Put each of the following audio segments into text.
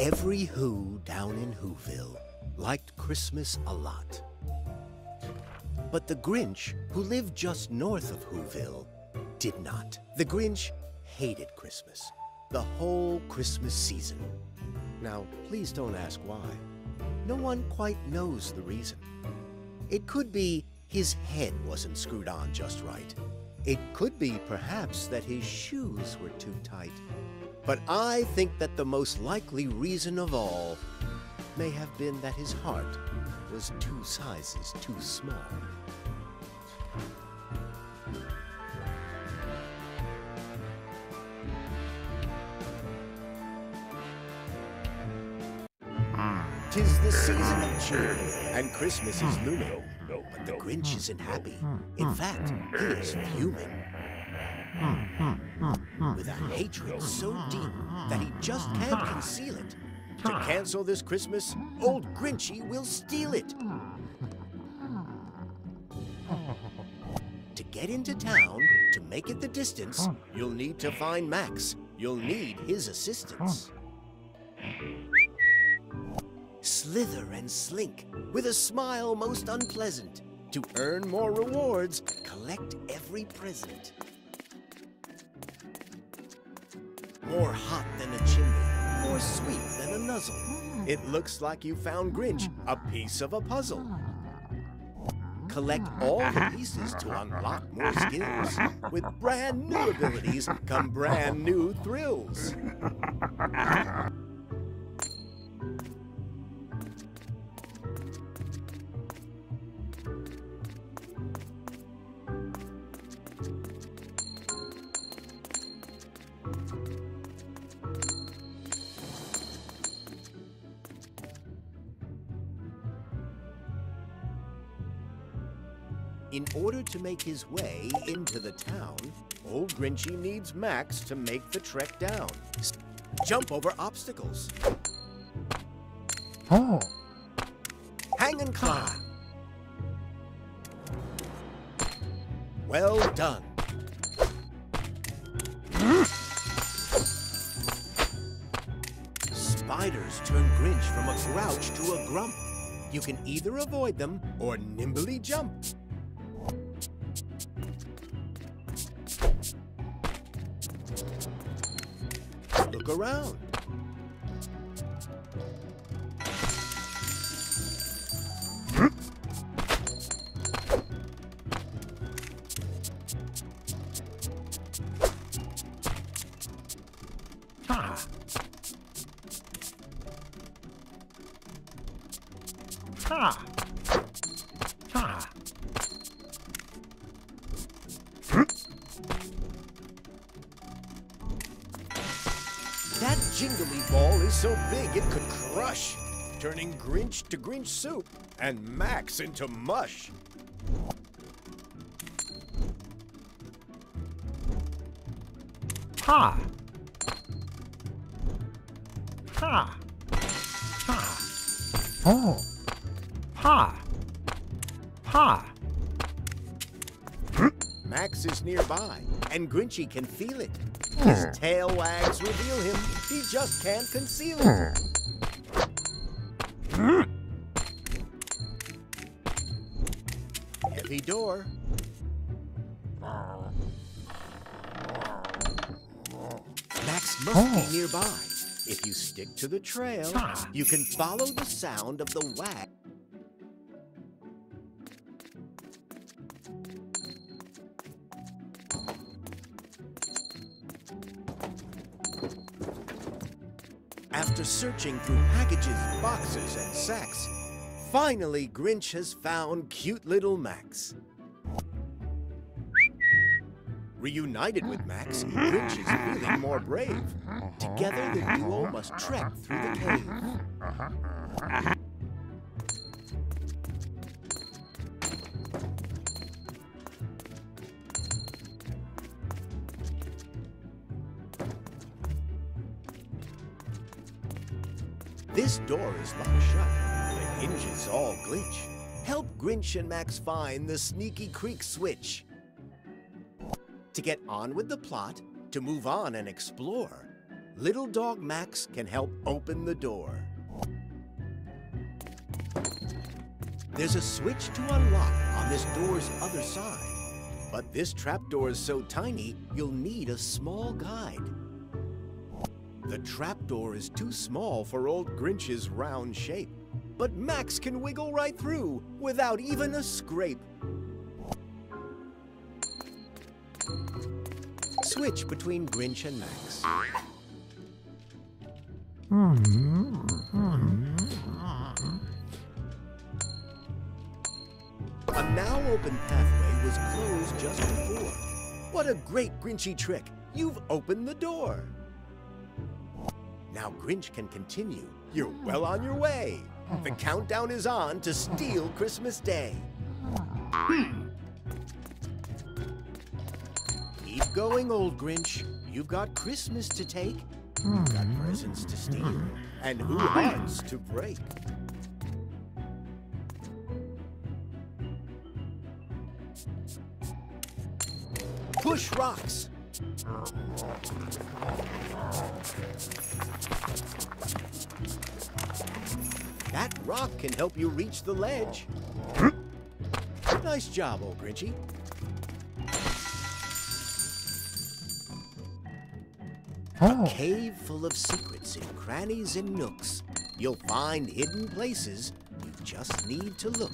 Every Who down in Whoville liked Christmas a lot. But the Grinch, who lived just north of Whoville, did not. The Grinch hated Christmas, the whole Christmas season. Now, please don't ask why. No one quite knows the reason. It could be his head wasn't screwed on just right. It could be, perhaps, that his shoes were too tight. But I think that the most likely reason of all may have been that his heart was two sizes too small. Tis the season of June, and Christmas is hmm. looming. But the Grinch isn't happy. In fact, he is fuming. With a hatred so deep that he just hmm. can't conceal it. To hmm. cancel this Christmas, old Grinchy will steal it. To get into town, to make it the distance, you'll need to find Max. You'll need his assistance. Slither and slink, with a smile most unpleasant. To earn more rewards, collect every present. More hot than a chimney, more sweet than a nuzzle. It looks like you found Grinch, a piece of a puzzle. Collect all the uh-huh. pieces to unlock more skills. With brand new abilities come brand new thrills. Uh-huh. In order to make his way into the town, old Grinchy needs Max to make the trek down. Jump over obstacles. Oh. Hang and climb. Well done. Spiders turn Grinch from a grouch to a grump. You can either avoid them or nimbly jump. Around. Ha. Ha. That jingly ball is so big it could crush, turning Grinch to Grinch soup and Max into mush. Ha. Ha. Ha. Oh. Ha. Ha. Max is nearby, and Grinchy can feel it. Hmm. His tail wags reveal him. He just can't conceal it. Hmm. Heavy door. Max must Oh. be hmm. nearby. If you stick to the trail, you can follow the sound of the wag. After searching through packages, boxes, and sacks, finally Grinch has found cute little Max. Reunited with Max, Grinch is feeling more brave. Together, the duo must trek through the cave. This door is locked shut. The hinges all glitch. Help Grinch and Max find the sneaky creek switch. To get on with the plot, to move on and explore, little dog Max can help open the door. There's a switch to unlock on this door's other side. But this trapdoor is so tiny, you'll need a small guide. The trapdoor is too small for old Grinch's round shape, but Max can wiggle right through without even a scrape. Switch between Grinch and Max. A now open pathway was closed just before. What a great Grinchy trick! You've opened the door! Now Grinch can continue. You're well on your way. The countdown is on to steal Christmas Day. Keep going, old Grinch. You've got Christmas to take. You've got presents to steal. And who hearts to break. Push rocks. That rock can help you reach the ledge. Nice job, old Grinchy. Oh, Cave full of secrets in crannies and nooks. You'll find hidden places. You just need to look.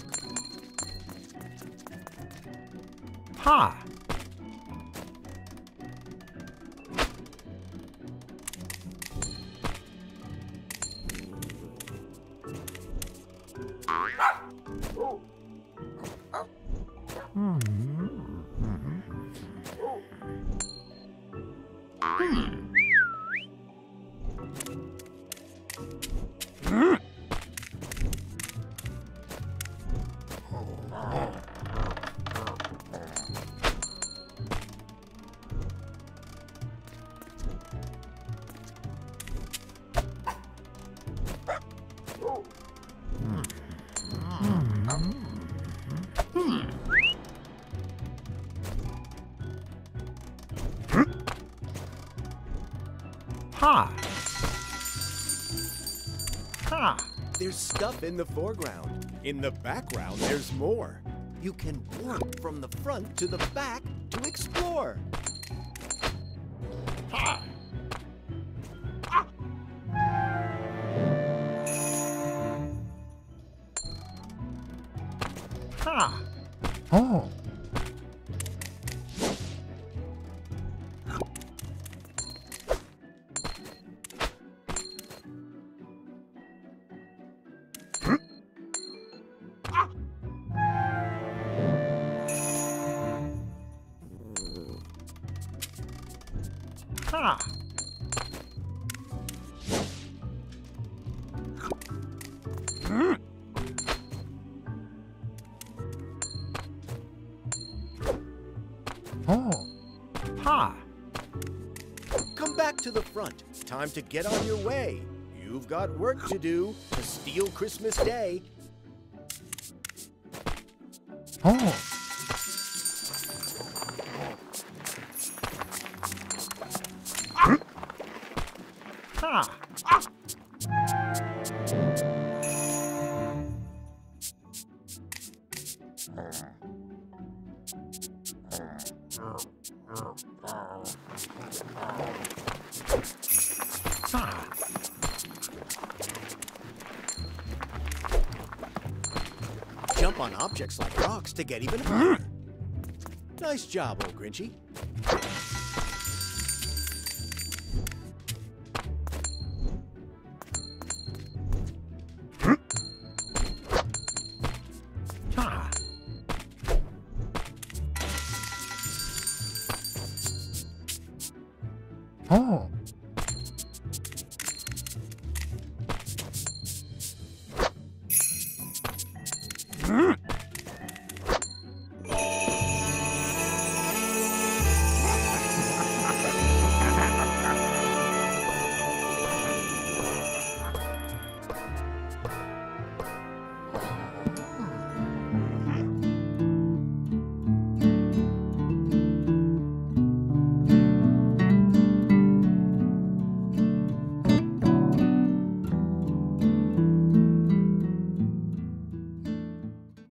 ha. Ha. Ha. There's stuff in the foreground. In the background, there's more. You can warp from the front to the back to explore. Ha. Ah. Ha. Oh. Ha. Oh. Ha. Come back to the front. Time to get on your way. You've got work to do to steal Christmas Day. Oh. Jump on objects like rocks to get even higher. Nice job, old Grinchy. Oh.